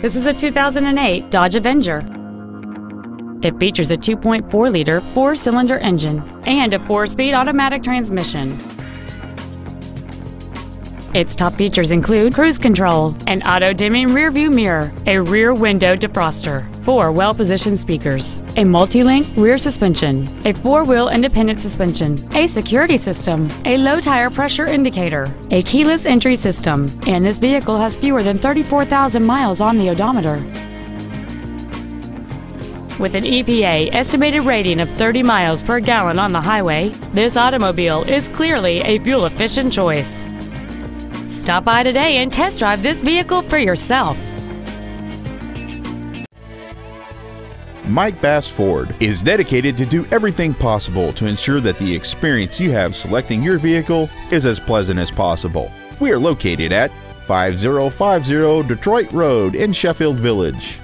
This is a 2008 Dodge Avenger. It features a 2.4-liter four-cylinder engine and a four-speed automatic transmission. Its top features include cruise control, an auto-dimming rearview mirror, a rear window defroster, four well-positioned speakers, a multi-link rear suspension, a four-wheel independent suspension, a security system, a low tire pressure indicator, a keyless entry system, and this vehicle has fewer than 34,000 miles on the odometer. With an EPA estimated rating of 30 miles per gallon on the highway, this automobile is clearly a fuel-efficient choice. Stop by today and test drive this vehicle for yourself. Mike Bass Ford is dedicated to do everything possible to ensure that the experience you have selecting your vehicle is as pleasant as possible. We are located at 5050 Detroit Road in Sheffield Village.